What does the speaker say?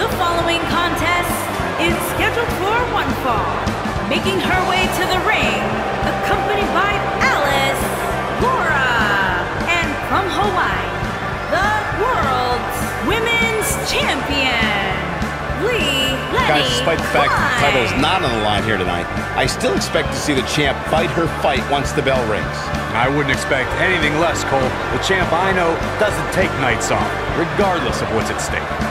The following contest is scheduled for one fall. Making her way to the ring, accompanied by Alice, Laura, and from Hawaii, the world's women's champion, Lee Lenny Guys, despite the fact that the title is not on the line here tonight, I still expect to see the champ fight her fight once the bell rings. I wouldn't expect anything less, Cole. The champ I know doesn't take nights off, regardless of what's at stake.